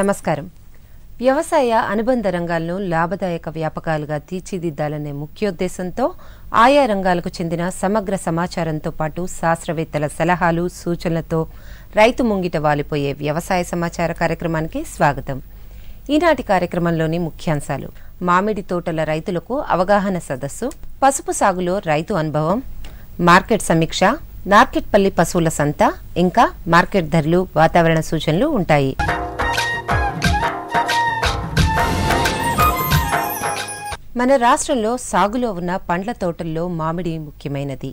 నమస్కారం. వ్యవసాయ అనుబంధ రంగాలను లాభదాయక వ్యాపకాలుగా తీర్చిదిద్దాలనే ముఖ్యోద్దేశంతో ఆయా రంగాలకు చెందిన సమగ్ర సమాచారంతో పాటు శాస్త్రవేత్తల సలహాలు సూచనలతో రైతు ముంగిట వాలిపోయే వ్యవసాయ సమాచార కార్యక్రమానికి స్వాగతం. ఈనాటి కార్యక్రమంలోని ముఖ్యాంశాలు. మామిడి తోటల రైతులకు అవగాహన సదస్సు పసుపు సాగులో రైతు అనుభవం మార్కెట్ సమీక్ష నార్కెట్పల్లి పశువుల సంత ఇంకా మార్కెట్ ధరలు వాతావరణ సూచనలు ఉంటాయి. మన రాష్ట్రంలో సాగులో ఉన్న పండ్ల తోటల్లో మామిడి ముఖ్యమైనది.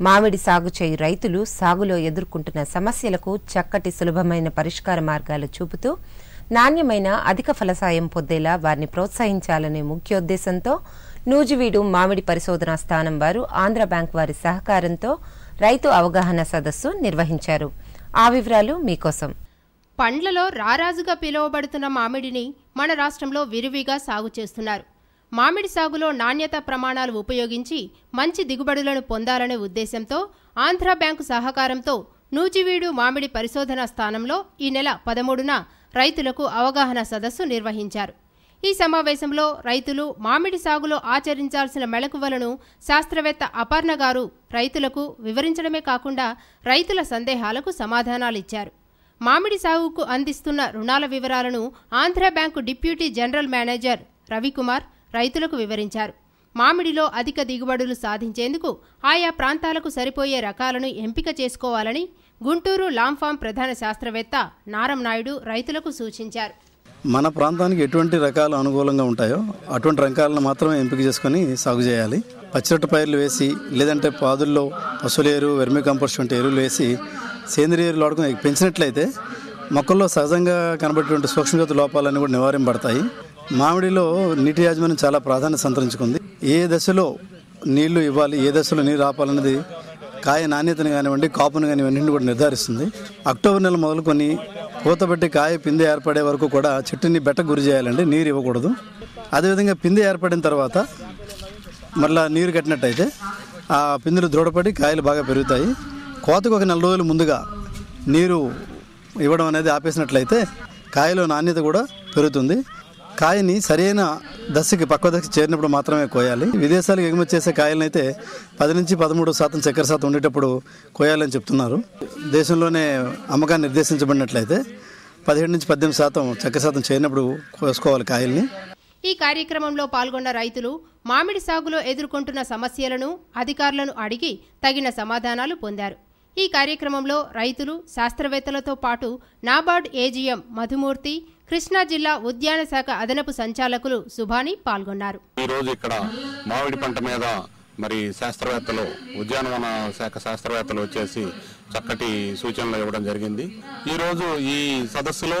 మామిడి సాగు చేయు రైతులు సాగులో ఎదుర్కొంటున్న సమస్యలకు చక్కటి సులభమైన పరిష్కార మార్గాలు చూపుతూ నాణ్యమైన అధిక ఫలసాయం పొందేలా వారిని ప్రోత్సహించాలనే ముఖ్యోద్దేశంతో నూజివీడు మామిడి పరిశోధనా స్థానం వారు ఆంధ్ర బ్యాంక్ వారి సహకారంతో రైతు అవగాహన సదస్సు నిర్వహించారు. ఆ వివరాలు మీకోసం. పండ్లలో రారాజుగా పిలువబడుతున్న మామిడిని మన రాష్ట్రంలో విరివిగా సాగు చేస్తున్నారు. మామిడి సాగులో నాణ్యత ప్రమాణాలు ఉపయోగించి మంచి దిగుబడులను పొందాలనే ఉద్దేశంతో ఆంధ్ర బ్యాంకు సహకారంతో నూజివీడు మామిడి పరిశోధనా స్థానంలో ఈ నెల పదమూడున రైతులకు అవగాహన సదస్సు నిర్వహించారు. ఈ సమావేశంలో రైతులు మామిడి సాగులో ఆచరించాల్సిన మెళకువలను శాస్త్రవేత్త అపర్ణ గారు రైతులకు వివరించడమే కాకుండా రైతుల సందేహాలకు సమాధానాలిచ్చారు. మామిడి సాగుకు అందిస్తున్న రుణాల వివరాలను Andhra bank deputy general manager Ravikumar రైతులకు వివరించారు. మామిడిలో అధిక దిగుబడులు సాధించేందుకు ఆయా ప్రాంతాలకు సరిపోయే రకాలను ఎంపిక చేసుకోవాలని గుంటూరు లాంఫామ్ ప్రధాన శాస్త్రవేత్త నారం నాయుడు రైతులకు సూచించారు. మన ప్రాంతానికి ఎటువంటి రకాలు అనుకూలంగా ఉంటాయో అటువంటి రకాలను మాత్రమే ఎంపిక చేసుకొని సాగు చేయాలి. పచ్చిరొట్ట పైర్లు వేసి లేదంటే పాదుల్లో పశువుల ఎరువు వెర్మి కంపోస్ట్ వంటి ఎరువులు వేసి సేంద్రియ ఎరువులు వాడుకుని పెంచినట్లయితే మొక్కల్లో సహజంగా కనబడేటువంటి సూక్ష్మజాతి లోపాలన్నీ కూడా నివారింపడతాయి మామిడిలో నీటి యాజమాన్యం చాలా ప్రాధాన్యత సంతరించుకుంది. ఏ దశలో నీళ్ళు ఇవ్వాలి ఏ దశలో నీరు ఆపాలన్నది కాయ నాణ్యతను కానివ్వండి కాపును కానివ్వండి కూడా నిర్ధారిస్తుంది. అక్టోబర్ నెల మొదలుకొని పూతబెట్టి కాయ పిందె ఏర్పడే వరకు కూడా చెట్టుని బెట్ట గురి చేయాలండి నీరు ఇవ్వకూడదు. అదేవిధంగా పిందె ఏర్పడిన తర్వాత మళ్ళీ నీరు కట్టినట్టయితే ఆ పిందెలు దృఢపడి కాయలు బాగా పెరుగుతాయి. కోతకు ఒక నెల రోజులు ముందుగా నీరు ఇవ్వడం అనేది ఆపేసినట్లయితే కాయలో నాణ్యత కూడా పెరుగుతుంది. కాయని సరైన దశకి పక్వ దశకి చేరినప్పుడు మాత్రమే కోయాలి. విదేశాలకు ఎగుమతి చేసే కాయలనైతే పది నుంచి పదమూడు శాతం చక్కెర శాతం ఉండేటప్పుడు కోయాలని చెప్తున్నారు. దేశంలోనే అమ్మకాన్ని నిర్దేశించబడినట్లయితే పదిహేడు నుంచి పద్దెనిమిది శాతం చక్కెర శాతం చేరినప్పుడు కోసుకోవాలి కాయల్ని. ఈ కార్యక్రమంలో పాల్గొన్న రైతులు మామిడి సాగులో ఎదుర్కొంటున్న సమస్యలను అధికారులను అడిగి తగిన సమాధానాలు పొందారు. ఈ కార్యక్రమంలో రైతులు శాస్త్రవేత్తలతో పాటు నాబార్డ్ ఏజీఎం మధుమూర్తి కృష్ణా జిల్లా ఉద్యాన శాఖ అదనపు సంచాలకులు సుభాని పాల్గొన్నారు. ఈ రోజు ఇక్కడ మామిడి పంట మీద మరి శాస్త్రవేత్తలు ఉద్యానవన శాఖ శాస్త్రవేత్తలు వచ్చేసి చక్కటి సూచనలు ఇవ్వడం జరిగింది. ఈరోజు ఈ సదస్సులో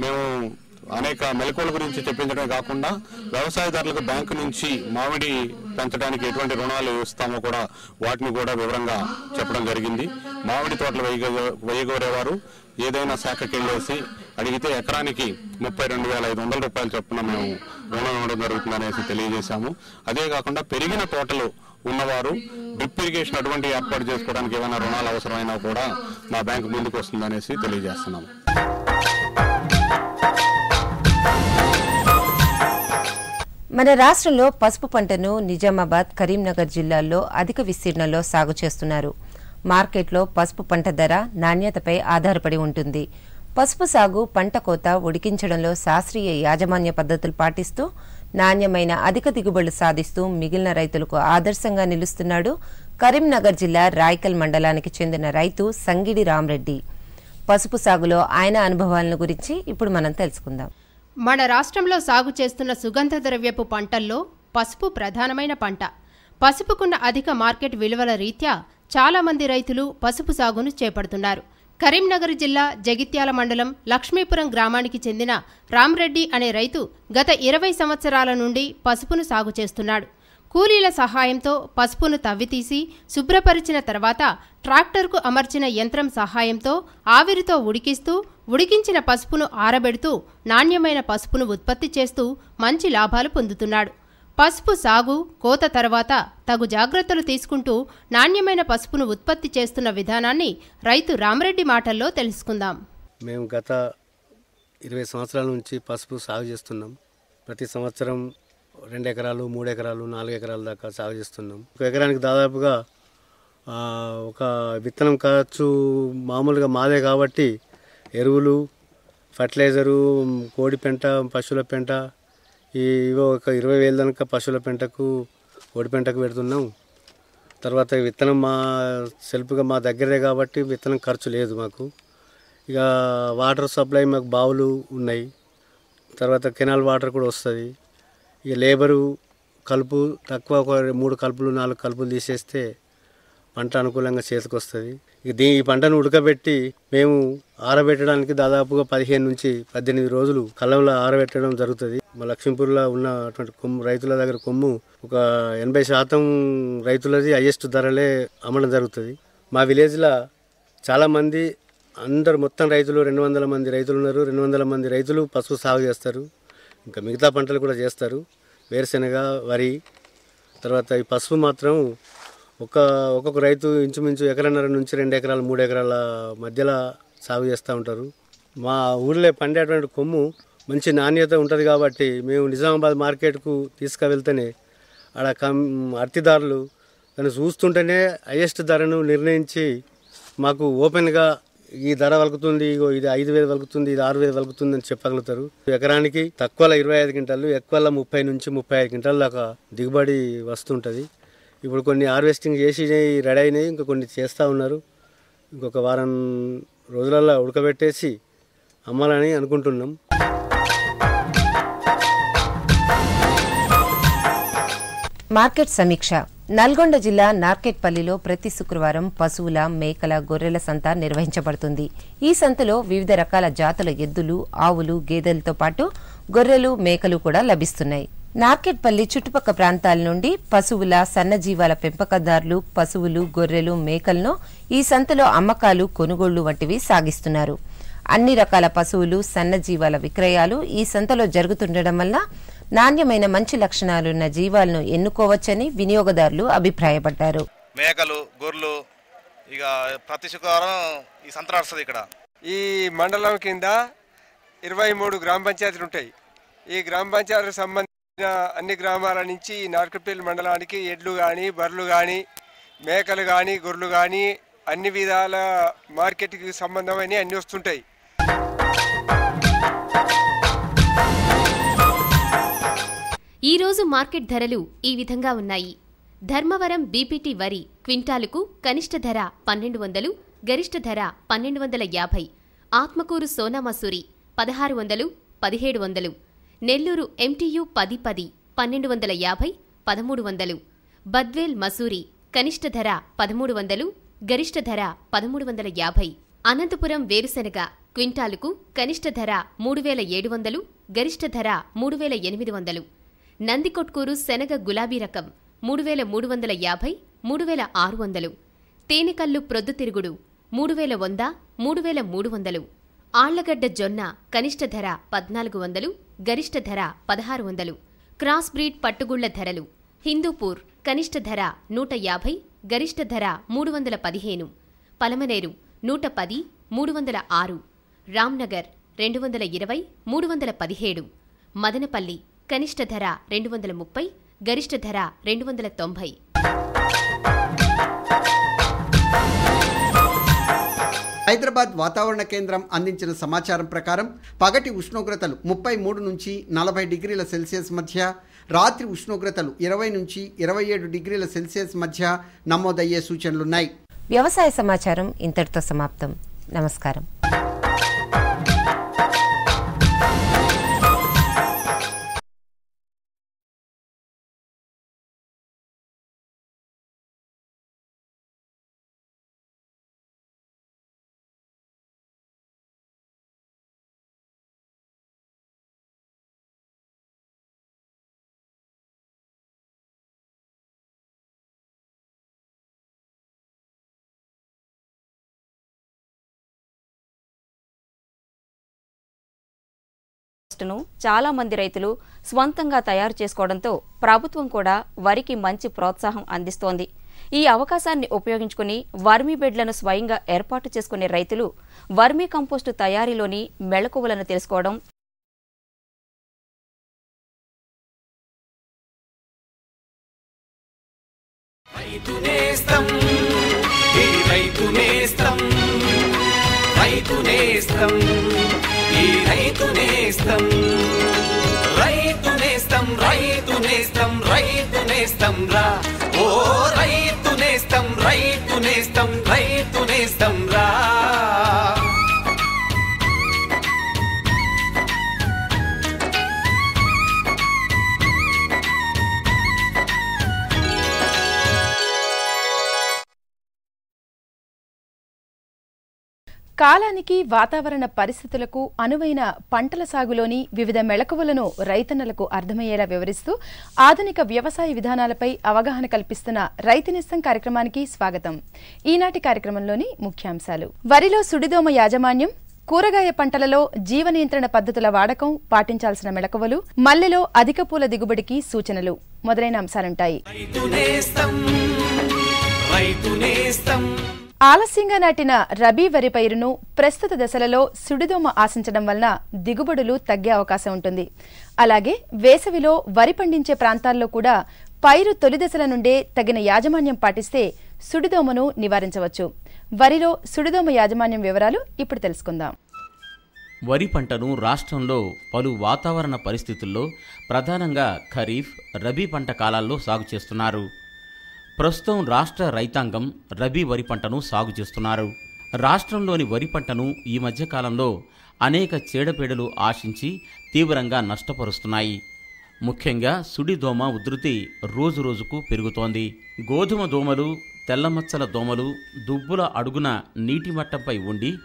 మేము అనేక మెలకువల గురించి చెప్పించడమే కాకుండా వ్యవసాయదారులకు బ్యాంకు నుంచి మామిడి పెంచడానికి ఎటువంటి రుణాలు ఇస్తామో కూడా వాటిని కూడా వివరంగా చెప్పడం జరిగింది. మామిడి తోటలు వేయగో- వేయగోరేవారు ఏదైనా శాఖకి వెళ్ళేసి అడిగితే ఎకరానికి ముప్పై రెండు వేల ఐదు వందల రూపాయలు చొప్పున మేము రుణం ఇవ్వడం జరుగుతుందనేసి తెలియజేశాము. అదే కాకుండా పెరిగిన తోటలు ఉన్నవారు డ్రిప్ ఇరిగేషన్ అటువంటి ఏర్పాటు చేసుకోవడానికి ఏమైనా రుణాలు అవసరమైనా కూడా మా బ్యాంకు ముందుకు వస్తుందనేసి తెలియజేస్తున్నాము. మన రాష్ట్రంలో పసుపు పంటను నిజామాబాద్ కరీంనగర్ జిల్లాల్లో అధిక విస్తీర్ణంలో సాగు చేస్తున్నారు. మార్కెట్లో పసుపు పంట ధర నాణ్యతపై ఆధారపడి ఉంటుంది. పసుపు సాగు పంట కోత ఉడికించడంలో శాస్త్రీయ యాజమాన్య పద్ధతులు పాటిస్తూ నాణ్యమైన అధిక దిగుబడులు సాధిస్తూ మిగిలిన రైతులకు ఆదర్శంగా నిలుస్తున్నాడు కరీంనగర్ జిల్లా రాయకల్ మండలానికి చెందిన రైతు సంగిడి రామరెడ్డి. పసుపు సాగులో ఆయన అనుభవాలను గురించి ఇప్పుడు మనం తెలుసుకుందాం. మన రాష్ట్రంలో సాగు చేస్తున్న సుగంధ ద్రవ్యపు పంటల్లో పసుపు ప్రధానమైన పంట. పసుపుకున్న అధిక మార్కెట్ విలువల రీత్యా చాలామంది రైతులు పసుపు సాగును చేపడుతున్నారు. కరీంనగర్ జిల్లా జగిత్యాల మండలం లక్ష్మీపురం గ్రామానికి చెందిన రామ్రెడ్డి అనే రైతు గత ఇరవై సంవత్సరాల నుండి పసుపును సాగు చేస్తున్నాడు. కూలీల సహాయంతో పసుపును తవ్వితీసి శుభ్రపరిచిన తర్వాత ట్రాక్టర్కు అమర్చిన యంత్రం సహాయంతో ఆవిరితో ఉడికిస్తూ ఉడికించిన పసుపును ఆరబెడుతూ నాణ్యమైన పసుపును ఉత్పత్తి చేస్తూ మంచి లాభాలు పొందుతున్నాడు. పసుపు సాగు కోత తర్వాత తగు జాగ్రత్తలు తీసుకుంటూ నాణ్యమైన పసుపును ఉత్పత్తి చేస్తున్న విధానాన్ని రైతు రామరెడ్డి మాటల్లో తెలుసుకుందాం. మేము గత ఇరవై సంవత్సరాల నుంచి పసుపు సాగు చేస్తున్నాం. ప్రతి సంవత్సరం రెండు ఎకరాలు మూడు ఎకరాలు నాలుగు ఎకరాల దాకా సాగు చేస్తున్నాం. ఒక ఎకరానికి దాదాపుగా ఒక విత్తనం ఖర్చు మామూలుగా మాదే కాబట్టి ఎరువులు ఫర్టిలైజరు కోడి పెంట పశువుల పెంట ఈ ఇవో ఒక ఇరవై వేల దాకా పశువుల పెంటకు కోడి పెంటకు పెడుతున్నాం. తర్వాత విత్తనం మా సెల్ఫ్గా మా దగ్గరే కాబట్టి విత్తనం ఖర్చు లేదు మాకు. ఇక వాటర్ సప్లై మాకు బావులు ఉన్నాయి. తర్వాత కెనాల్ వాటర్ కూడా వస్తుంది. ఇక లేబరు కలుపు తక్కువ ఒక మూడు కలుపులు నాలుగు కలుపులు తీసేస్తే పంట అనుకూలంగా చేతికి వస్తుంది ఇక దీ ఈ పంటను ఉడకబెట్టి మేము ఆరబెట్టడానికి దాదాపుగా పదిహేను నుంచి పద్దెనిమిది రోజులు కళ్ళంలో ఆరబెట్టడం జరుగుతుంది. మా లక్ష్మీపూర్లో ఉన్న అటువంటి కొమ్ము రైతుల దగ్గర కొమ్ము ఒక ఎనభై శాతం రైతులది హైయెస్ట్ ధరలే అమ్మడం జరుగుతుంది. మా విలేజ్లో చాలామంది అందరు మొత్తం రైతులు రెండు వందల మంది రైతులు ఉన్నారు. రెండు వందల మంది రైతులు పసుపు సాగు చేస్తారు. ఇంకా మిగతా పంటలు కూడా చేస్తారు. వేరుశెనగ వరి తర్వాత ఈ పసుపు మాత్రం ఒక ఒక్కొక్క రైతు ఇంచుమించు ఎకరన్నర నుంచి రెండు ఎకరాలు మూడు ఎకరాల మధ్యలో సాగు చేస్తూ ఉంటారు. మా ఊళ్ళో పండేటువంటి కొమ్ము మంచి నాణ్యత ఉంటుంది కాబట్టి మేము నిజామాబాద్ మార్కెట్కు తీసుకువెళ్తేనే ఆడ కం అర్తిదారులు దాన్ని చూస్తుంటేనే హైయెస్ట్ ధరను నిర్ణయించి మాకు ఓపెన్గా ఈ ధర వలుకుతుంది ఇది ఐదు వేలు వలుకుతుంది ఇది ఆరు వేలు వలుకుతుంది అని చెప్పగలుగుతారు. ఎకరానికి తక్కువలో ఇరవై ఐదు క్వింటాలు ఎక్కువలో ముప్పై నుంచి ముప్పై ఐదు క్వింటాల దాకా దిగుబడి వస్తుంటుంది. ఇప్పుడు కొన్ని హార్వెస్టింగ్ చేసి రెడీ అయినాయి ఇంకా కొన్ని చేస్తూ ఉన్నారు. ఇంకొక వారం రోజులలో ఉడకబెట్టేసి అమ్మాలని అనుకుంటున్నాం. మార్కెట్ సమీక్ష. నల్గొండ జిల్లా నార్కెట్పల్లిలో ప్రతి శుక్రవారం పశువుల మేకల గొర్రెల సంత నిర్వహించబడుతుంది. ఈ సంతలో వివిధ రకాల జాతుల ఎద్దులు ఆవులు గేదెలతో పాటు గొర్రెలు మేకలు కూడా లభిస్తున్నాయి. నార్కెట్పల్లి చుట్టుపక్క ప్రాంతాల నుండి పశువుల సన్నజీవాల పెంపకదారులు పశువులు గొర్రెలు మేకలను ఈ సంతలో అమ్మకాలు కొనుగోళ్ళు వంటివి సాగిస్తున్నారు. అన్ని రకాల పశువులు సన్నజీవాల విక్రయాలు ఈ సంతలో జరుగుతుండడం వల్ల నాణ్యమైన మంచి లక్షణాలున్న జీవాలను ఎన్నుకోవచ్చని వినియోగదారులు అభిప్రాయపడ్డారు. మేకలు గొర్రెలు ఇక ప్రతి శుక్రవారం ఈ సంత నడుస్తుంది ఇక్కడ. ఈ మండలం కింద ఇరవై మూడు గ్రామ పంచాయతీలు ఉంటాయి. ఈ గ్రామ పంచాయతీలకు సంబంధించిన అన్ని గ్రామాల నుంచి ఈ నార్కపల్లి మండలానికి ఎడ్లు కానీ బర్రెలు కానీ మేకలు కానీ గొర్రెలు కానీ అన్ని విధాల మార్కెట్కి సంబంధమైన అన్ని వస్తుంటాయి. ఈరోజు మార్కెట్ ధరలు ఈ విధంగా ఉన్నాయి. ధర్మవరం బీపీటీ వరి క్వింటాలుకు కనిష్ట ధర పన్నెండు వందలు గరిష్ట ధర పన్నెండు వందల యాభై ఆత్మకూరు సోనా మసూరి పదహారు వందలు పదిహేడు వందలు నెల్లూరు ఎంటీయు పది పది పన్నెండు వందల యాభై పదమూడు వందలు బద్వేల్ మసూరి కనిష్ట ధర పదమూడు వందలు గరిష్ట ధర పదమూడు వందల యాభై అనంతపురం వేరుశెనగ క్వింటాలుకు కనిష్ట ధర మూడు వేల ఏడు వందలు గరిష్ట ధర మూడు వేల ఎనిమిది వందలు నందికొట్కూరు శనగ గులాబీ రకం మూడు వేల మూడు వందల యాభై మూడు వేల ఆరు వందలు. తేనెకల్లు ప్రొద్దుతిరుగుడు మూడు వేల వంద మూడు వేల మూడు వందలు. ఆళ్ళగడ్డ జొన్న కనిష్ట ధర పద్నాలుగు వందలు గరిష్ట ధర పదహారు వందలు. క్రాస్ బ్రీడ్ పట్టుగుళ్ళ ధరలు హిందూపూర్ కనిష్ట ధర నూట యాభై గరిష్ట ధర మూడు వందల పదిహేను. పలమనేరు నూట పది మూడు వందల ఆరు. రామ్నగర్ రెండు వందల ఇరవై మూడు వందల పదిహేడు. మదనపల్లి కనిష్ట ధర రెండు వందల ముప్పై గరిష్ట ధర రెండు వందల తొంభై. హైదరాబాద్ వాతావరణ కేంద్రం అందించిన సమాచారం ప్రకారం పగటి ఉష్ణోగ్రతలు ముప్పై మూడు నుంచి నలభై డిగ్రీల సెల్సియస్ మధ్య రాత్రి ఉష్ణోగ్రతలు ఇరవై నుంచి ఇరవై ఏడు డిగ్రీల సెల్సియస్ మధ్య నమోదయ్యే సూచనలున్నాయి. వ్యవసాయ సమాచారం ఇంతటితో సమాప్తం. నమస్కారం. ను చాలా మంది రైతులు స్వంతంగా తయారు చేసుకోవడంతో ప్రభుత్వం కూడా వరికి మంచి ప్రోత్సాహం అందిస్తోంది. ఈ అవకాశాన్ని ఉపయోగించుకుని వర్మీ బెడ్లను స్వయంగా ఏర్పాటు చేసుకునే రైతులు వర్మీ కంపోస్టు తయారీలోని మెళకువలను తెలుసుకోవడం రైతు నేస్తం రైతు నేస్తం రైతు నేస్తం రైతు నేస్తం రైతు నేస్తం రైతు నేస్తం రైతు నేస్తం రా. ఓ రైతు నేస్తం రైతు నేస్తం రైతు నేస్తం రా. కాలానికి వాతావరణ పరిస్థితులకు అనువైన పంటల సాగులోని వివిధ మెళకువలను రైతన్నలకు అర్థమయ్యేలా వివరిస్తూ ఆధునిక వ్యవసాయ విధానాలపై అవగాహన కల్పిస్తున్న రైతునిస్తం కార్యక్రమానికి స్వాగతం. ఈనాటి కార్యక్రమంలోని ముఖ్యాంశాలు. వరిలో సుడిదోమ యాజమాన్యం కూరగాయ పంటలలో జీవ నియంత్రణ పద్ధతుల వాడకం పాటించాల్సిన మెళకువలు మల్లెలో అధిక పూల దిగుబడికి సూచనలు. మొదలైన అంశాలుంటాయి. ఆలస్యంగా నాటిన రబీ వరి పైరును ప్రస్తుత దశలలో సుడిదోమ ఆశించడం వలన దిగుబడులు తగ్గే అవకాశం ఉంటుంది. అలాగే వేసవిలో వరి పండించే ప్రాంతాల్లో కూడా పైరు తొలి దశల నుండే తగిన యాజమాన్యం పాటిస్తే సుడిదోమను నివారించవచ్చు. వరిలో సుడిదోమ యాజమాన్యం వివరాలు ఇప్పుడు తెలుసుకుందాం. వరి పంటను రాష్ట్రంలో పలు వాతావరణ పరిస్థితుల్లో ప్రధానంగా ఖరీఫ్ రబీ పంట కాలాల్లో సాగు చేస్తున్నారు. ప్రస్తుతం రాష్ట్ర రైతాంగం రబీ వరి పంటను సాగు చేస్తున్నారు. రాష్ట్రంలోని వరి పంటను ఈ మధ్యకాలంలో అనేక చీడపీడలు ఆశించి తీవ్రంగా నష్టపరుస్తున్నాయి. ముఖ్యంగా సుడిదోమ ఉధృతి ఉధృతి రోజురోజుకు పెరుగుతోంది. గోధుమ దోమలు తెల్లమచ్చల దోమలు దుబ్బుల అడుగున నీటి మట్టంపై ఉండి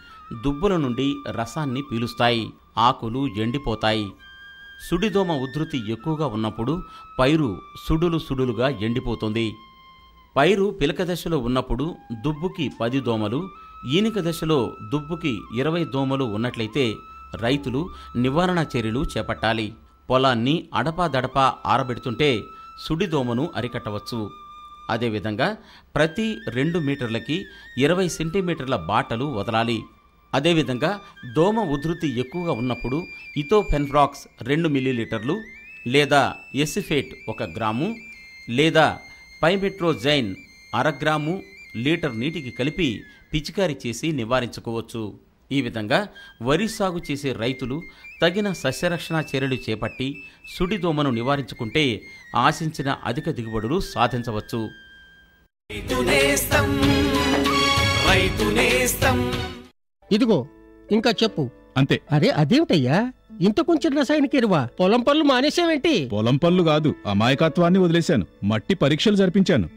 దుబ్బుల నుండి రసాన్ని పీలుస్తాయి. ఆకులు ఎండిపోతాయి. సుడిదోమ ఉధృతి ఎక్కువగా ఉన్నప్పుడు పైరు సుడులు సుడులుగా ఎండిపోతుంది. పైరు పిలక దశలో ఉన్నప్పుడు దుబ్బుకి పది దోమలు ఈనిక దశలో దుబ్బుకి ఇరవై దోమలు ఉన్నట్లయితే రైతులు నివారణ చర్యలు చేపట్టాలి. పొలాన్ని అడపాదడపా ఆరబెడుతుంటే సుడిదోమను అరికట్టవచ్చు. అదేవిధంగా ప్రతి రెండు మీటర్లకి ఇరవై సెంటీమీటర్ల బాటలు వదలాలి. అదేవిధంగా దోమ ఉధృతి ఎక్కువగా ఉన్నప్పుడు ఇథోఫెన్ఫ్రాక్స్ రెండు మిల్లీలీటర్లు లేదా ఎసిఫేట్ ఒక గ్రాము లేదా పైమెట్రోజైన్ అరగ్రాము లీటర్ నీటికి కలిపి పిచికారీ చేసి నివారించుకోవచ్చు. ఈ విధంగా వరి సాగు చేసే రైతులు తగిన సస్యరక్షణ చర్యలు చేపట్టి సుడిదోమను నివారించుకుంటే ఆశించిన అధిక దిగుబడులు సాధించవచ్చు. రైతు నేస్తం రైతు నేస్తం ఇదిగో ఇంకా చెప్పు. అంతే. అరే అదేమిటయ్యా? ఇంత కొంచెం రసాయనిక ఎరువా? పొలం పనులు మానేసావేంటి పొలం పనులు కాదు అమాయకత్వాన్ని వదిలేశాను. మట్టి పరీక్షలు జరిపించాను.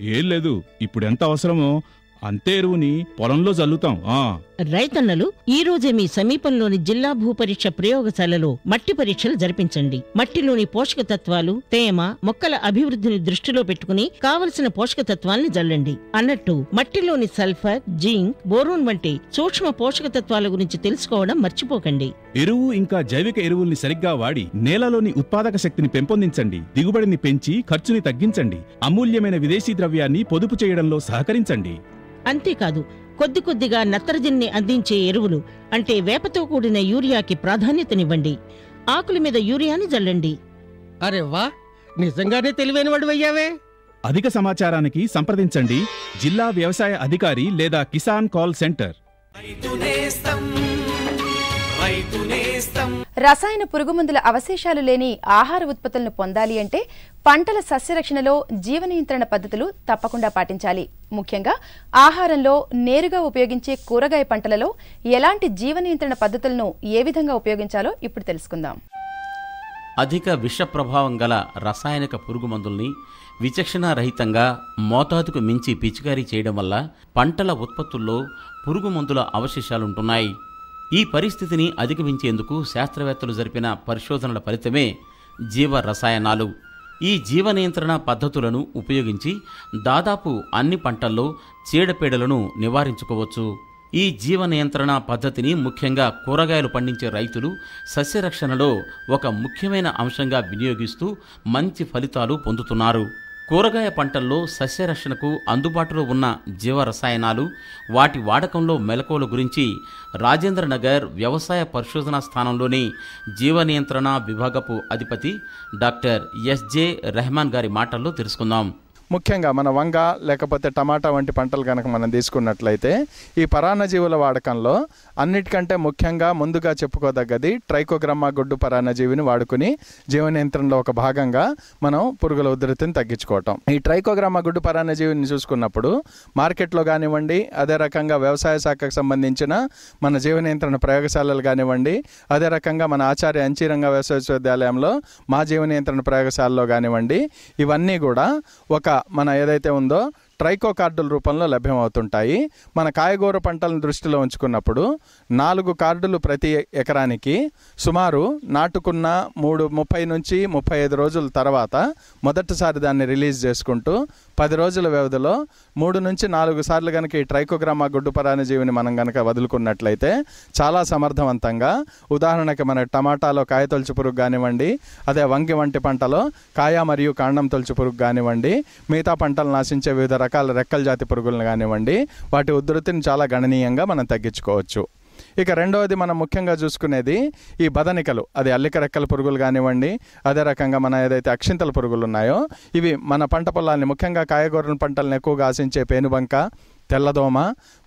ఏం లేదు ఇప్పుడు ఎంత అవసరమో అంతే ఎరువుని పొలంలో జల్లుతాం ఆ. రైతన్నలు ఈ రోజే మీ సమీపంలోని జిల్లా భూపరీక్ష ప్రయోగశాలలో మట్టి పరీక్షలు జరిపించండి. మట్టిలోని పోషక తత్వాలు తేమ మొక్కల అభివృద్ధిని దృష్టిలో పెట్టుకుని కావలసిన పోషక తత్వాల్ని జల్లండి. అన్నట్టు మట్టిలోని సల్ఫర్ జింక్ బోరోన్ వంటి సూక్ష్మ పోషక తత్వాల గురించి తెలుసుకోవడం మర్చిపోకండి. ఎరువు ఇంకా జైవిక ఎరువుల్ని సరిగ్గా వాడి నేలలోని ఉత్పాదక శక్తిని పెంపొందించండి. దిగుబడిని పెంచి ఖర్చుని తగ్గించండి. అమూల్యమైన విదేశీ ద్రవ్యాన్ని పొదుపు చేయడంలో సహకరించండి. అంతేకాదు కొద్ది కొద్దిగా నత్రజనిని అందించే ఎరువులు అంటే వేపతో కూడిన యూరియాకి ప్రాధాన్యతనివ్వండి. ఆకుల మీద యూరియాని జల్లండి. అరే వా నిజంగానే తెలివైన వాడు అయ్యావే? అధిక సమాచారానికి సంప్రదించండి. జిల్లా వ్యవసాయ అధికారి లేదా కిసాన్ కాల్ సెంటర్. రసాయన పురుగుమందుల అవశేషాలు లేని ఆహార ఉత్పత్తులను పొందాలి అంటే పంటల సస్యరక్షణలో జీవ నియంత్రణ పద్ధతులు తప్పకుండా పాటించాలి. ముఖ్యంగా ఆహారంలో నేరుగా ఉపయోగించే కూరగాయ పంటలలో ఎలాంటి జీవ నియంత్రణ పద్ధతులను ఏ విధంగా ఉపయోగించాలో ఇప్పుడు తెలుసుకుందాం. అధిక విష ప్రభావం గల రసాయనిక పురుగుమందుల్ని విచక్షణారహితంగా మోతాదుకు మించి పిచికారీ చేయడం వల్ల పంటల ఉత్పత్తుల్లో పురుగుమందుల అవశేషాలుంటున్నాయి. ఈ పరిస్థితిని అధిగమించేందుకు శాస్త్రవేత్తలు జరిపిన పరిశోధనల ఫలితమే జీవ రసాయనాలు ఈ జీవ నియంత్రణ పద్ధతులను ఉపయోగించి దాదాపు అన్ని పంటల్లో చీడపీడలను నివారించుకోవచ్చు. ఈ జీవ నియంత్రణ పద్ధతిని ముఖ్యంగా కూరగాయలు పండించే రైతులు సస్యరక్షణలో ఒక ముఖ్యమైన అంశంగా వినియోగిస్తూ మంచి ఫలితాలు పొందుతున్నారు. కూరగాయ పంటల్లో సస్యరక్షణకు అందుబాటులో ఉన్న జీవ రసాయనాలు వాటి వాడకంలో మెలకువల గురించి రాజేంద్ర నగర్ వ్యవసాయ పరిశోధనా స్థానంలోని జీవ నియంత్రణ విభాగపు అధిపతి డాక్టర్ ఎస్జే రెహమాన్ గారి మాటల్లో తెలుసుకుందాం. ముఖ్యంగా మన వంగ లేకపోతే టమాటా వంటి పంటలు కనుక మనం తీసుకున్నట్లయితే ఈ పరాన్నజీవుల వాడకంలో అన్నిటికంటే ముఖ్యంగా ముందుగా చెప్పుకోదగ్గది ట్రైకోగ్రమ్మా గొడ్డు పరాన్నజీవిని వాడుకుని జీవ నియంత్రణలో ఒక భాగంగా మనం పురుగుల ఉధృతిని తగ్గించుకోవటం. ఈ ట్రైకోగ్రమ్మా గుడ్డు పరాన్నజీవిని చూసుకున్నప్పుడు మార్కెట్లో కానివ్వండి అదే రకంగా వ్యవసాయ శాఖకు సంబంధించిన మన జీవ నియంత్రణ ప్రయోగశాలలు కానివ్వండి అదే రకంగా మన ఆచార్య అంచీరంగ వ్యవసాయ విశ్వవిద్యాలయంలో మా జీవ నియంత్రణ ప్రయోగశాలలో కానివ్వండి ఇవన్నీ కూడా ఒక మన ఏదైతే ఉందో ట్రైకో కార్డుల రూపంలో లభ్యమవుతుంటాయి. మన కాయగూర పంటలను దృష్టిలో ఉంచుకున్నప్పుడు నాలుగు కార్డులు ప్రతి ఎకరానికి సుమారు నాటుకున్న మూడు ముప్పై నుంచి ముప్పై ఐదు రోజుల తర్వాత మొదటిసారి దాన్ని రిలీజ్ చేసుకుంటూ పది రోజుల వ్యవధిలో మూడు నుంచి నాలుగు సార్లు కనుక ఈ ట్రైకోగ్రామా గుడ్డు పరాణజీవిని మనం కనుక వదులుకున్నట్లయితే చాలా సమర్థవంతంగా ఉదాహరణకి మన టమాటాలో కాయ తొలుచు పురుగు కానివ్వండి అదే వంగి వంటి పంటలో కాయ మరియు కాండం తొలచు పురుగు కానివ్వండి మిగతా పంటలు నాశించే వివిధ రకాల రెక్కల జాతి పురుగులను కానివ్వండి వాటి ఉధృతిని చాలా గణనీయంగా మనం తగ్గించుకోవచ్చు. ఇక రెండవది మనం ముఖ్యంగా చూసుకునేది ఈ బదనికలు. అది అల్లిక రెక్కల పురుగులు కానివ్వండి అదే రకంగా మన ఏదైతే అక్షింతల పురుగులు ఉన్నాయో ఇవి మన పంట పొలాన్ని ముఖ్యంగా కాయగూరల పంటలను ఎక్కువగా ఆశించే పేనుబంక తెల్లదోమ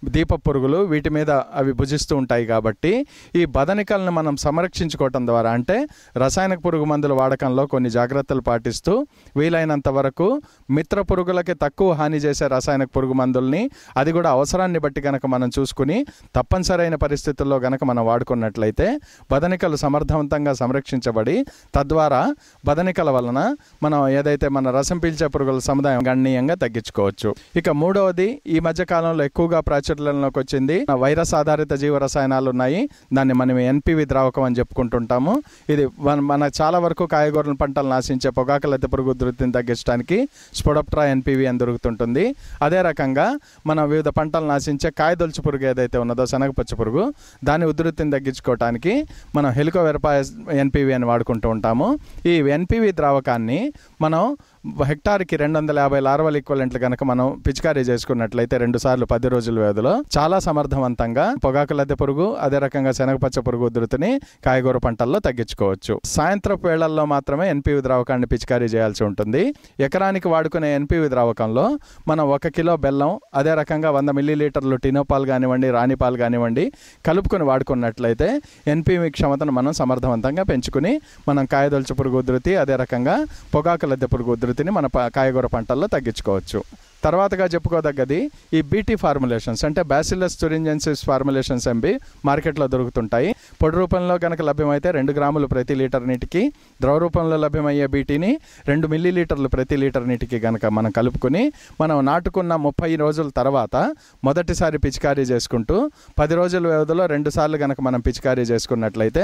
దీప పురుగులు వీటి మీద అవి భుజిస్తూ ఉంటాయి కాబట్టి ఈ బదనికలను మనం సంరక్షించుకోవటం ద్వారా అంటే రసాయన పురుగు మందుల వాడకంలో కొన్ని జాగ్రత్తలు పాటిస్తూ వీలైనంత వరకు మిత్ర పురుగులకి తక్కువ హాని చేసే రసాయన పురుగు మందుల్ని అది కూడా అవసరాన్ని బట్టి కనుక మనం చూసుకుని తప్పనిసరైన పరిస్థితుల్లో కనుక మనం వాడుకున్నట్లయితే బదనికలు సమర్థవంతంగా సంరక్షించబడి తద్వారా బదనికల వలన మనం ఏదైతే మన రసం పీల్చే పురుగుల సముదాయం గణనీయంగా తగ్గించుకోవచ్చు. ఇక మూడవది ఈ మధ్య కాలంలో ఎక్కువగా ప్రాచుర్యంలోకి వచ్చింది. వైరస్ ఆధారిత జీవ రసాయనాలు ఉన్నాయి. దాన్ని మనం ఎన్పివి ద్రావకం అని చెప్పుకుంటుంటాము. ఇది మన- మన చాలా వరకు కాయగూరల పంటలు నాశించే పొగాకు పురుగు ఉధృతిని తగ్గించడానికి స్పొడప్ట్రా ఎన్పివి అని దొరుకుతుంటుంది. అదే రకంగా మన వివిధ పంటలు నాశించే కాయదొలుచు పురుగు ఏదైతే ఉన్నదో శనగపచ్చ పురుగు దాని ఉధృతిని తగ్గించుకోవడానికి మనం హెలికోవెరపా ఎన్పివి అని వాడుకుంటూ ఉంటాము. ఈ ఎన్పివి ద్రావకాన్ని మనం హెక్టార్కి రెండు వందల యాభై లార్వల్ ఈక్వలెంట్లు కనుక మనం పిచికారీ చేసుకున్నట్లయితే రెండు సార్లు పది రోజుల వ్యవధిలో చాలా సమర్థవంతంగా పొగాకు లద్దె పురుగు అదే రకంగా శనగపచ్చ పురుగు ఉధృతిని కాయగూర పంటల్లో తగ్గించుకోవచ్చు. సాయంత్రపు వేళల్లో మాత్రమే ఎన్పివి ద్రావకాన్ని పిచికారీ చేయాల్సి ఉంటుంది. ఎకరానికి వాడుకునే ఎన్పివి ద్రావకంలో మనం ఒక కిలో బెల్లం అదే రకంగా వంద మిల్లీలీటర్లు టినోపాల్ కానివ్వండి రాణిపాలు కానివ్వండి కలుపుకొని వాడుకున్నట్లయితే ఎన్పివి క్షమతను మనం సమర్థవంతంగా పెంచుకుని మనం కాయదొలుచు పురుగు ఉధృతి అదే రకంగా పొగాకు లద్దె పురుగు ఉధృతిని మన కాయగూర పంటల్లో తగ్గించుకోవచ్చు. తర్వాతగా చెప్పుకోదగ్గది ఈ బీటీ ఫార్ములేషన్స్ అంటే బ్యాసిలస్ తురింజెన్సిస్ ఫార్ములేషన్స్ ఎంబి మార్కెట్లో దొరుకుతుంటాయి. పొడి రూపంలో కనుక లభ్యమైతే రెండు గ్రాములు ప్రతి లీటర్ నీటికి ద్రవ రూపంలో లభ్యమయ్యే బీటీని రెండు మిల్లీ లీటర్లు ప్రతి లీటర్ నీటికి కనుక మనం కలుపుకొని మనం నాటుకున్న ముప్పై రోజుల తర్వాత మొదటిసారి పిచికారీ చేసుకుంటూ పది రోజుల వ్యవధిలో రెండు సార్లు కనుక మనం పిచికారీ చేసుకున్నట్లయితే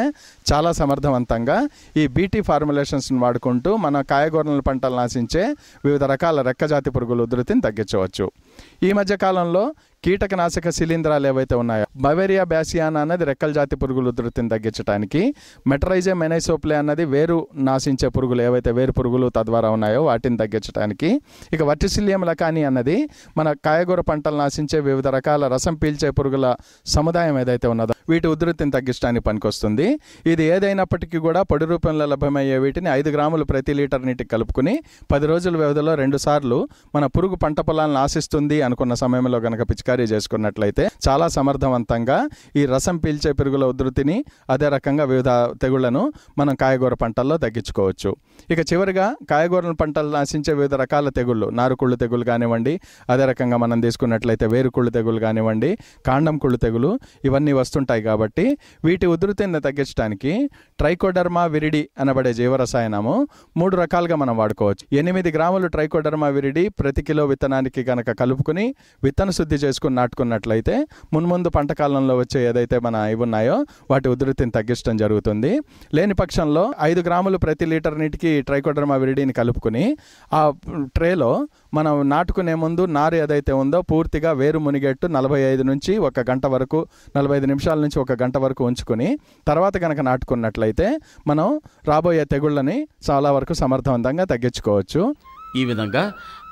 చాలా సమర్థవంతంగా ఈ బీటీ ఫార్ములేషన్స్ని వాడుకుంటూ మన కాయగూరల పంటలు నాశించే వివిధ రకాల రెక్కజాతి పురుగుల ఉధృతిని తగ్గించవచ్చు. ఈ మధ్య కాలంలో కీటకనాశక శిలీంధ్రాలు ఏవైతే ఉన్నాయో బవేరియా బ్యాసియానా అన్నది రెక్కల జాతి పురుగులు ఉధృతిని తగ్గించడానికి మెటరైజే మెనైసోప్లే అన్నది వేరు నాశించే పురుగులు ఏవైతే వేరు పురుగులు తద్వారా ఉన్నాయో వాటిని తగ్గించడానికి ఇక వర్టిసిలియం లకాని అన్నది మన కాయగూర పంటలు నాశించే వివిధ రకాల రసం పీల్చే పురుగుల సముదాయం ఏదైతే ఉన్నదో వీటి ఉధృతిని తగ్గించడానికి పనికొస్తుంది. ఇది ఏదైనప్పటికీ కూడా పొడి రూపంలో లభ్యమయ్యే వీటిని ఐదు గ్రాములు ప్రతి లీటర్ నీటికి కలుపుకుని పది రోజుల వ్యవధిలో రెండు సార్లు మన పురుగు పంట పొలాలను ఆశిస్తుంది అనుకున్న సమయంలో గనక పిచికారీ చేసుకున్నట్లయితే చాలా సమర్థవంతంగా ఈ రసం పీల్చే పురుగుల ఉధృతిని అదే రకంగా వివిధ తెగుళ్ళను మనం కాయగూర పంటల్లో తగ్గించుకోవచ్చు. ఇక చివరిగా కాయగూరల పంటలు నాశించే వివిధ రకాల తెగుళ్ళు నారుకుళ్ళు తెగులు కానివ్వండి అదే రకంగా మనం తీసుకున్నట్లయితే వేరుకుళ్ళు తెగులు కానివ్వండి కాండం కుళ్ళు తెగులు ఇవన్నీ వస్తుంటాయి కాబట్టి వీటి ఉధృతిని తగ్గించడానికి ట్రైకోడర్మా విరిడి అనబడే జీవరసాయనము మూడు రకాలుగా మనం వాడుకోవచ్చు. ఎనిమిది గ్రాములు ట్రైకోడర్మా విరిడి ప్రతి కిలో విత్తనానికి కనుక కలుపుకుని విత్తన శుద్ధి చేసుకుని నాటుకున్నట్లయితే మున్ముందు పంట కాలంలో వచ్చే ఏదైతే మన ఇవి ఉన్నాయో వాటి ఉధృతిని తగ్గించడం జరుగుతుంది. లేని పక్షంలో ఐదు గ్రాములు ప్రతి లీటర్ నీటికి ట్రైకోడర్మా విరిడిని కలుపుకుని ఆ ట్రేలో మనం నాటుకునే ముందు నారు ఏదైతే ఉందో పూర్తిగా వేరు మునిగేట్టు నలభై ఐదు నుంచి ఒక గంట వరకు నలభై ఐదు నిమిషాల నుంచి ఒక గంట వరకు ఉంచుకుని తర్వాత కనుక నాటుకున్నట్లయితే మనం రాబోయే తెగుళ్ళని చాలా వరకు సమర్థవంతంగా తగ్గించుకోవచ్చు. ఈ విధంగా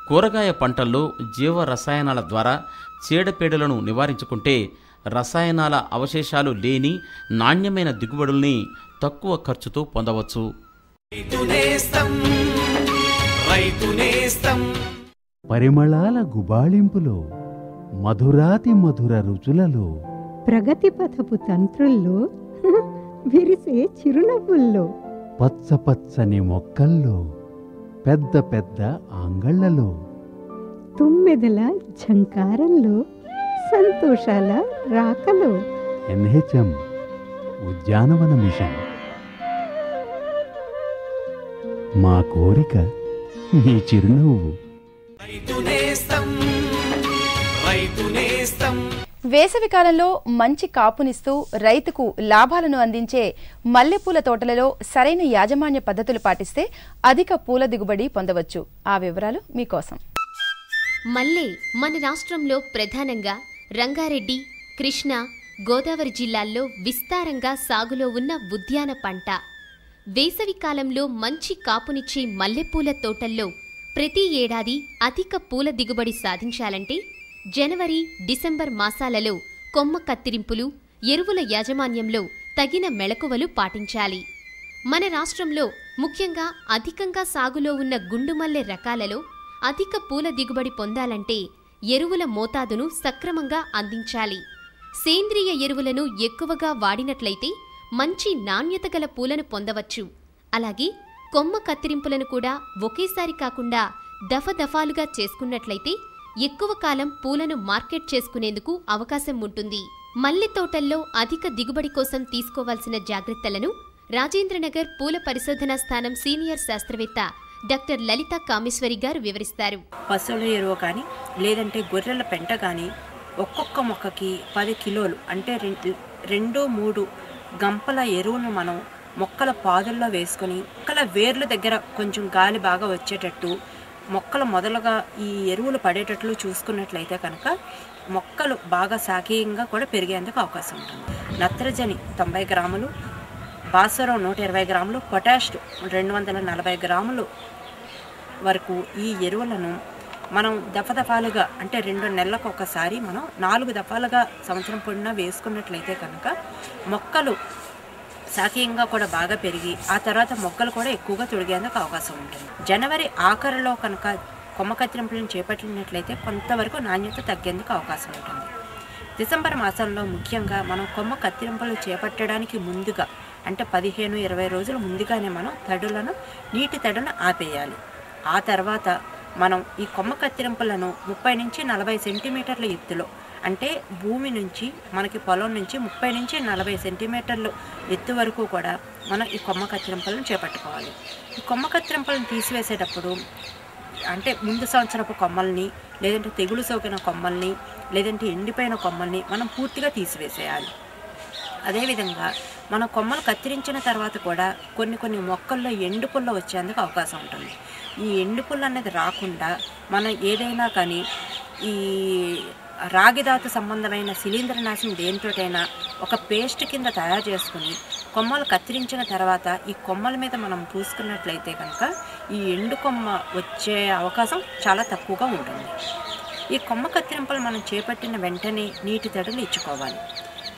కూరగాయ పంటల్లో జీవ రసాయనాల ద్వారా చీడపీడలను నివారించుకుంటే రసాయనాల అవశేషాలు లేని నాణ్యమైన దిగుబడుల్ని తక్కువ ఖర్చుతో పొందవచ్చు. పరిమళాల గుబాళింపులో మధురాతి మధుర రుచులలో. ప్రగతి పథపు తంత్రుల్లో విరిసే చిరునవ్వుల్లో. పచ్చ పచ్చని మొక్కల్లో. పెద్ద పెద్ద ఆంగళ్ళలో తుమ్మెదల ఝంకారంలో సంతోషాల రాకలో. ఎన్హెచ్ఎం ఉద్యానవన మిషన్. మా కోరిక మీ చిరునవ్వు. రైతు నేస్తం రైతు నేస్తం వేసవి కాలంలో మంచి కాపునిస్తూ రైతుకు లాభాలను అందించే మల్లెపూల తోటలలో సరైన యాజమాన్య పద్ధతులు పాటిస్తే అధిక పూల దిగుబడి పొందవచ్చు. ఆ వివరాలు మీకోసం. మల్లె మన రాష్ట్రంలో ప్రధానంగా రంగారెడ్డి కృష్ణా గోదావరి జిల్లాల్లో విస్తారంగా సాగులో ఉన్న ఉద్యాన పంట. వేసవి కాలంలో మంచి కాపునిచ్చే మల్లెపూల తోటల్లో ప్రతి ఏడాది అధిక పూల దిగుబడి సాధించాలంటే జనవరి డిసెంబర్ మాసాలలో కొమ్మ కత్తిరింపులు ఎరువుల యాజమాన్యంలో తగిన మెళకువలు పాటించాలి. మన రాష్ట్రంలో ముఖ్యంగా అధికంగా సాగులో ఉన్న గుండుమల్లె రకాలలో అధిక పూల దిగుబడి పొందాలంటే ఎరువుల మోతాదును సక్రమంగా అందించాలి. సేంద్రియ ఎరువులను ఎక్కువగా వాడినట్లయితే మంచి నాణ్యత గల పూలను పొందవచ్చు. అలాగే కొమ్మ కత్తిరింపులను కూడా ఒకేసారి కాకుండా దఫదఫాలుగా చేసుకున్నట్లయితే ఎక్కువ కాలం పూలను మార్కెట్ చేసుకునేందుకు అవకాశం ఉంటుంది. మల్లె తోటల్లో అధిక దిగుబడి కోసం తీసుకోవాల్సిన జాగ్రత్తలను రాజేంద్రనగర్ పూల పరిశోధనా స్థానం సీనియర్ శాస్త్రవేత్త డాక్టర్ లలిత కామేశ్వరి గారు వివరిస్తారు. పశువుల ఎరువు కానీ లేదంటే గొర్రెల పెంట కానీ ఒక్కొక్క మొక్కకి పది కిలోలు అంటే రెండు రెండు మూడు గంపల ఎరువును మనం మొక్కల పాదుల్లో వేసుకొని మొక్కల వేర్ల దగ్గర కొంచెం గాలి బాగా వచ్చేటట్టు మొక్కలు మొదలుగా ఈ ఎరువులు పడేటట్లు చూసుకున్నట్లయితే కనుక మొక్కలు బాగా సాకీయంగా కూడా పెరిగేందుకు అవకాశం ఉంటుంది. నత్రజని తొంభై గ్రాములు భాస్వరం నూట ఇరవై గ్రాములు పొటాష్ రెండు వందల నలభై గ్రాములు వరకు ఈ ఎరువులను మనం దఫదఫాలుగా అంటే రెండు నెలలకు ఒకసారి మనం నాలుగు దఫాలుగా సంవత్సరం పొడిన వేసుకున్నట్లయితే కనుక మొక్కలు శాఖీయంగా కూడా బాగా పెరిగి ఆ తర్వాత మొక్కలు కూడా ఎక్కువగా తొడిగేందుకు అవకాశం ఉంటుంది. జనవరి ఆఖరిలో కనుక కొమ్మ కత్తిరింపులను చేపట్టినట్లయితే కొంతవరకు నాణ్యత తగ్గేందుకు అవకాశం ఉంటుంది. డిసెంబర్ మాసంలో ముఖ్యంగా మనం కొమ్మ కత్తిరింపులు చేపట్టడానికి ముందుగా అంటే పదిహేను ఇరవై రోజుల ముందుగానే మనం తడులను నీటి తడును ఆపేయాలి. ఆ తర్వాత మనం ఈ కొమ్మ కత్తిరింపులను ముప్పై నుంచి నలభై సెంటీమీటర్ల ఎత్తులో అంటే భూమి నుంచి మనకి పొలం నుంచి ముప్పై నుంచి నలభై సెంటీమీటర్లు ఎత్తు వరకు కూడా మనం ఈ కొమ్మ కత్తిరింపులను చేపట్టుకోవాలి. ఈ కొమ్మ కత్తిరింపలను తీసివేసేటప్పుడు అంటే ముందు సంవత్సరపు కొమ్మల్ని లేదంటే తెగులు సోకిన కొమ్మల్ని లేదంటే ఎండిపోయిన కొమ్మల్ని మనం పూర్తిగా తీసివేసేయాలి. అదేవిధంగా మన కొమ్మలు కత్తిరించిన తర్వాత కూడా కొన్ని కొన్ని మొక్కల్లో ఎండు పుల్ల వచ్చేందుకు అవకాశం ఉంటుంది. ఈ ఎండు పుల్ల అనేది రాకుండా మనం ఏదైనా కానీ ఈ రాగిధాతు సంబంధమైన శిలీంద్రనాశం దేనితోటైనా ఒక పేస్ట్ కింద తయారు చేసుకుని కొమ్మలు కత్తిరించిన తర్వాత ఈ కొమ్మల మీద మనం పూసుకున్నట్లయితే కనుక ఈ ఎండు కొమ్మ వచ్చే అవకాశం చాలా తక్కువగా ఉంటుంది. ఈ కొమ్మ కత్తిరింపులు మనం చేపట్టిన వెంటనే నీటి తడులు ఇచ్చుకోవాలి.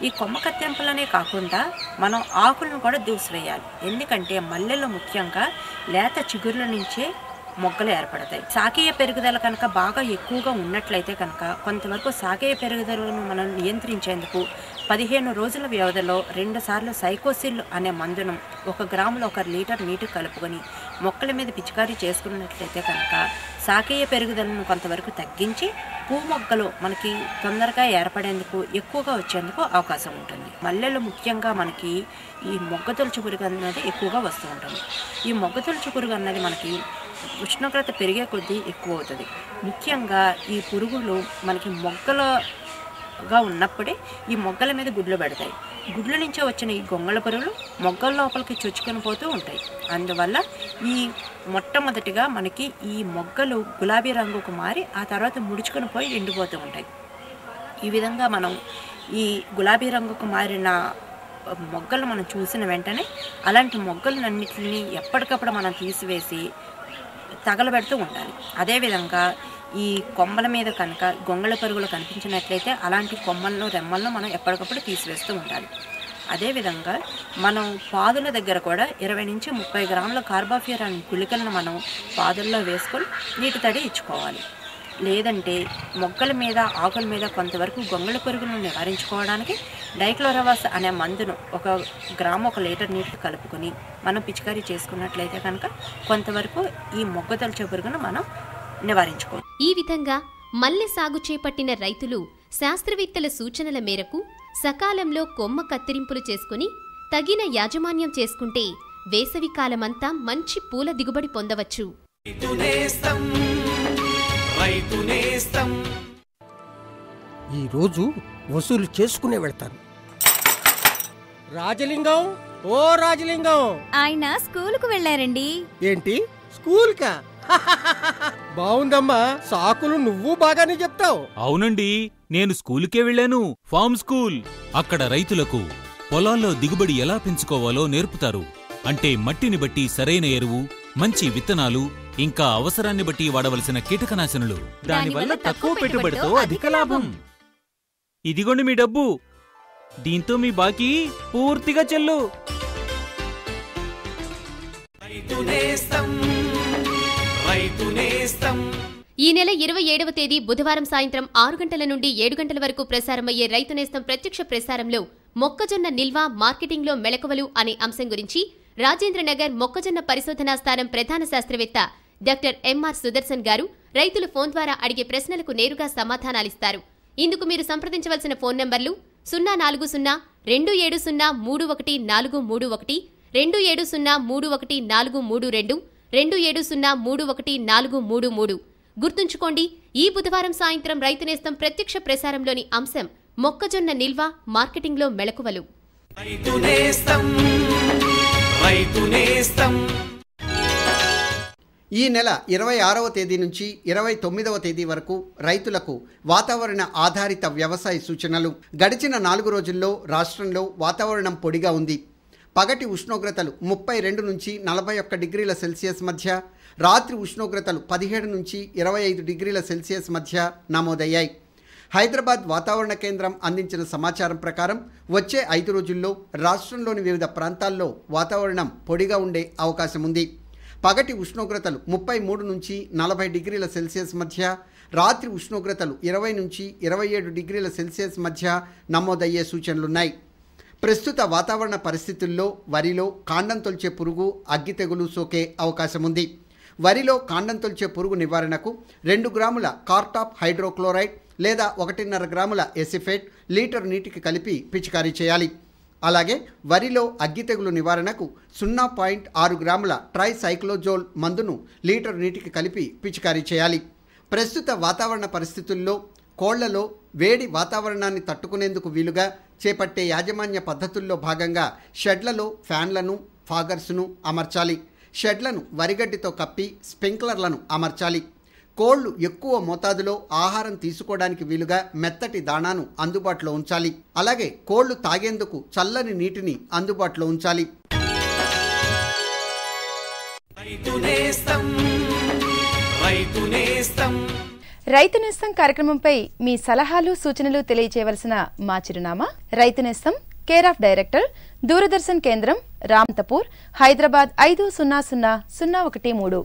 ఈ కొమ్మ కత్తిరింపులనే కాకుండా మనం ఆకులను కూడా దూసివేయాలి. ఎందుకంటే మల్లెలో ముఖ్యంగా లేత చిగుర్ల నుంచే మొగ్గలు ఏర్పడతాయి. సాకేయ పెరుగుదల కనుక బాగా ఎక్కువగా ఉన్నట్లయితే కనుక కొంతవరకు సాకేయ పెరుగుదలను మనం నియంత్రించేందుకు పదిహేను రోజుల వ్యవధిలో రెండుసార్లు సైకోసిల్ అనే మందును ఒక గ్రాములో ఒక లీటర్ నీటి కలుపుకొని మొక్కల మీద పిచికారీ చేసుకున్నట్లయితే కనుక సాకేయ పెరుగుదలను కొంతవరకు తగ్గించి పూ మొక్కలు మనకి తొందరగా ఏర్పడేందుకు ఎక్కువగా వచ్చేందుకు అవకాశం ఉంటుంది. మల్లెలు ముఖ్యంగా మనకి ఈ మొగ్గతొలుచు పురుగు అన్నది ఎక్కువగా వస్తూ ఉంటుంది. ఈ మొగ్గతొలుచు పురుగు అన్నది మనకి ఉష్ణోగ్రత పెరిగే కొద్దీ ఎక్కువ అవుతుంది. ముఖ్యంగా ఈ పురుగులు మనకి గా ఉన్నప్పుడే ఈ మొగ్గల మీద గుడ్లు పెడతాయి. గుడ్ల నుంచే వచ్చిన ఈ గొంగళ పురుగులు మొగ్గల లోపలికి చొచ్చుకొని పోతూ ఉంటాయి. అందువల్ల ఈ మొట్టమొదటిగా మనకి ఈ మొగ్గలు గులాబీ రంగుకు మారి ఆ తర్వాత ముడుచుకొని పోయి ఎండిపోతూ ఉంటాయి. ఈ విధంగా మనం ఈ గులాబీ రంగుకు మారిన మొగ్గలు మనం చూసిన వెంటనే అలాంటి మొగ్గలన్నింటినీ ఎప్పటికప్పుడు మనం తీసివేసి తగలబెడుతూ ఉండాలి. అదేవిధంగా ఈ కొమ్మల మీద కనుక గొంగళ పరుగులు కనిపించినట్లయితే అలాంటి కొమ్మలను రెమ్మలను మనం ఎప్పటికప్పుడు తీసివేస్తూ ఉండాలి. అదేవిధంగా మనం పాదుల దగ్గర కూడా ఇరవై నుంచి ముప్పై గ్రాముల కార్బాఫియరాన్ గుళికలను మనం పాదుల్లో వేసుకొని నీటి తడి ఇచ్చుకోవాలి. లేదంటే మొగ్గల మీద ఆకుల మీద కొంతవరకు గొంగళ పురుగులను నివారించుకోవడానికి డైక్లోరవాస్ అనే మందును ఒక గ్రాము ఒక లీటర్ నీటికి కలుపుకొని మనం పిచికారీ చేసుకున్నట్లయితే కనుక కొంతవరకు ఈ మొగ్గ తలచే పురుగును మనం నివారించుకోవాలి ఈ విధంగా మల్లె సాగు చేపట్టిన రైతులు శాస్త్రవేత్తల సూచనల మేరకు సకాలంలో కొమ్మ కత్తిరింపులు చేసుకుని తగిన యాజమాన్యం చేసుకుంటే వేసవి కాలమంతా మంచి పూల దిగుబడి పొందవచ్చు. రైతు నేస్తం రైతు నేస్తం ఈరోజు వసూలు చేసుకునే వెళ్తాను. రాజలింగం ఓ రాజలింగం! ఆయన స్కూలుకు వెళ్ళారండి. ఏంటి? స్కూల్ కా బాగుందమ్మా సాకులు నువ్వు బాగానే చెప్తావు. అవునండి. నేను స్కూలుకే వెళ్ళాను. Farm school. అక్కడ రైతులకు పొలాల్లో దిగుబడి ఎలా పెంచుకోవాలో నేర్పుతారు. అంటే మట్టిని బట్టి సరైన ఎరువు మంచి విత్తనాలు ఇంకా అవసరాన్ని బట్టి వాడవలసిన కీటకనాశనులు. దానివల్ల తక్కువ పెట్టుబడితో అధిక లాభం. ఇదిగోండి మీ డబ్బు. దీంతో మీ బాకీ పూర్తిగా చెల్లు. ఈ నెల ఇరవై ఏడవ తేదీ బుధవారం సాయంత్రం ఆరు గంటల నుండి ఏడు గంటల వరకు ప్రసారమయ్యే రైతు నేస్తం ప్రత్యక్ష ప్రసారంలో మొక్కజొన్న నిల్వ మార్కెటింగ్లో మెళకువలు అనే అంశం గురించి రాజేంద్రనగర్ మొక్కజొన్న పరిశోధనా స్థానం ప్రధాన శాస్త్రవేత్త డాక్టర్ ఎంఆర్ సుదర్శన్ గారు రైతులు ఫోన్ ద్వారా అడిగే ప్రశ్నలకు నేరుగా సమాధానాలిస్తారు. ఇందుకు మీరు సంప్రదించవలసిన ఫోన్ నంబర్లు సున్నా నాలుగు సున్నా రెండు ఏడు సున్నా మూడు ఒకటి నాలుగు మూడు ఒకటి రెండు ఏడు సున్నా మూడు ఒకటి నాలుగు మూడు రెండు రెండు ఏడు సున్నా మూడు ఒకటి నాలుగు మూడు మూడు. గుర్తుంచుకోండి ఈ బుధవారం సాయంత్రం రైతు నేస్తం ప్రత్యక్ష ప్రసారంలోని అంశం మొక్కజొన్న నిల్వ మార్కెటింగ్లో మెళకువలు. ఈ నెల ఇరవై ఆరవ తేదీ నుంచి ఇరవై తొమ్మిదవ తేదీ వరకు రైతులకు వాతావరణ ఆధారిత వ్యవసాయ సూచనలు. గడిచిన నాలుగు రోజుల్లో రాష్ట్రంలో వాతావరణం పొడిగా ఉంది. పగటి ఉష్ణోగ్రతలు ముప్పై రెండు నుంచి నలభై ఒక్క డిగ్రీల సెల్సియస్ మధ్య రాత్రి ఉష్ణోగ్రతలు పదిహేడు నుంచి ఇరవై ఐదు డిగ్రీల సెల్సియస్ మధ్య నమోదయ్యాయి. హైదరాబాద్ వాతావరణ కేంద్రం అందించిన సమాచారం ప్రకారం వచ్చే ఐదు రోజుల్లో రాష్ట్రంలోని వివిధ ప్రాంతాల్లో వాతావరణం పొడిగా ఉండే అవకాశం ఉంది. పగటి ఉష్ణోగ్రతలు ముప్పై మూడు నుంచి నలభై డిగ్రీల సెల్సియస్ మధ్య రాత్రి ఉష్ణోగ్రతలు ఇరవై నుంచి ఇరవై ఏడు డిగ్రీల సెల్సియస్ మధ్య నమోదయ్యే సూచనలున్నాయి. ప్రస్తుత వాతావరణ పరిస్థితుల్లో వరిలో కాండం తొలిచే పురుగు అగ్గి తెగులు సోకే అవకాశం ఉంది వరిలో కాండం తొలిచే పురుగు నివారణకు రెండు గ్రాముల కార్టాప్ హైడ్రోక్లోరైడ్ లేదా ఒకటిన్నర గ్రాముల ఎసిఫేట్ లీటర్ నీటికి కలిపి పిచికారీ చేయాలి. అలాగే వరిలో అగ్గి తెగులు నివారణకు సున్నా పాయింట్ ఆరు గ్రాముల ట్రైసైక్లోజోల్ మందును లీటర్ నీటికి కలిపి పిచికారీ చేయాలి. ప్రస్తుత వాతావరణ పరిస్థితుల్లో కోళ్ళలో వేడి వాతావరణాన్ని తట్టుకునేందుకు వీలుగా చేపట్టే యాజమాన్య పద్ధతుల్లో భాగంగా షెడ్లలో ఫ్యాన్లను ఫాగర్స్ను అమర్చాలి. షెడ్లను వరిగడ్డితో కప్పి స్ప్రింక్లర్లను అమర్చాలి. కోళ్ళు ఎక్కువ మోతాదులో ఆహారం తీసుకోవడానికి వీలుగా మెత్తటి దాణాను అందుబాటులో ఉంచాలి. అలాగే కోళ్ళు తాగేందుకు చల్లని నీటిని అందుబాటులో ఉంచాలి. రైతు నేస్తం రైతు నేస్తం రైతు నేస్తం కార్యక్రమంపై మీ సలహాలు సూచనలు తెలియచేయవలసిన మా చిరునామా రైతు నేస్తం కేర్ ఆఫ్ డైరెక్టర్ దూరదర్శన్ కేంద్రం రామంతపూర్ హైదరాబాద్ ఐదు సున్నా సున్నా సున్నా ఒకటి మూడు.